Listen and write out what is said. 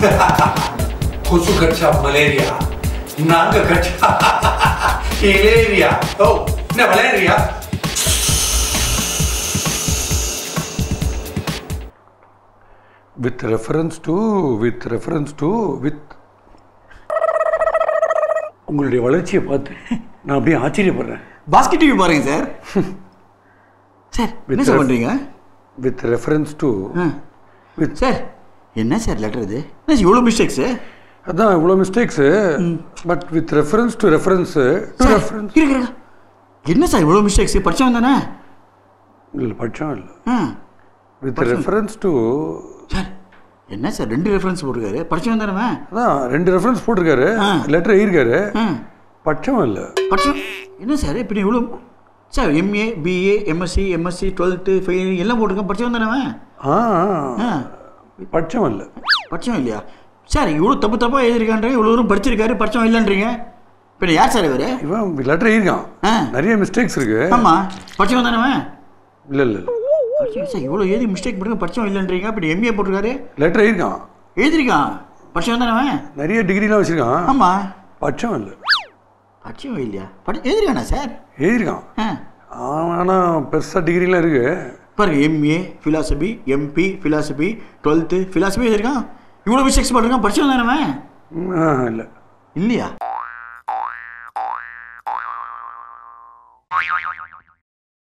கொசு கடிச்சா மலேரியா. நாங்க கடிச்சா இலேரியா. ஓ என்ன malaria? With reference to with reference to with உங்களுடைய வளர்ச்சியை பார்த்து நான் அப்படியே ஆச்சரியப்படுறேன். பாஸ்கெட் டிவி பாருங்க சார் சார் என்ன With சார் ref- பண்ணுறீங்க with reference to with sir என்ன சார் லெட்டர் இது? என்ன சார் இவ்வளோ மிஸ்டேக்ஸு அதான் இவ்வளோ mistakes but with reference to reference reference இருங்க. என்ன சார் இவ்வளோ மிஸ்டேக்ஸு படிச்சவன் தானே? இல்லை பட்சம் இல்லை. வித் ரெஃபரன்ஸ் டு சார் என்ன சார் ரெண்டு ரெஃபரன்ஸ் போட்டிருக்காரு? படிச்சவன் தானே அதான் ரெண்டு ரெஃபரன்ஸ் போட்டிருக்காரு. லெட்டர் எழுதியிருக்காரு. பட்சம் இல்லை. படிச்சவன்? என்ன சார் இப்படி இவ்வளோ sir MA BA MSc MSc twelfth fail எல்லாம் போட்டிருக்கேன். படிச்சவன் தானே ஆ. பட்சம் இல்லை படிச்சவன் இல்லையா? சார் இவ்வளோ தப்பு தப்பாக எழுதிருக்கான்றீங்க இவ்வளோ தூரம் படிச்சிருக்காரு படிச்சவன் இல்லைன்றீங்க. இப்போ யார் சார் இவர்? இவன் லெட்டர் எழுதியிருக்கான் ஆ. நிறைய மிஸ்டேக்ஸ் இருக்கு. ஆமாம் படிச்சவன் தானே? இல்லை இல்லை சார் இவ்வளோ எழுதி மிஸ்டேக் பண்ணுங்க படிச்சவன் இல்லைன்றீங்க இப்படி எம்ஏ போட்டிருக்காரு. லெட்டர் எழுதியிருக்கான். எழுதிருக்கான் படிச்சவன் தானே அவன்? நிறைய டிகிரிலாம் வச்சுருக்கான். ஆமாம் பட்சம் இல்லை. படிச்சவன் இல்லையா? படி எழுதிருக்கானா சார்? எழுதியிருக்கான். ஆ. ஆனால் பெருசாக டிகிரிலாம் இருக்கு. பாருங்கள் MA philosophy MP philosophy twelfth philosophy வச்சுருக்கான் இவ்வளோ மிஸ்டேக்ஸ் பண்ணிருக்கான் படிச்சு தானே இல்லை. இல்லையா?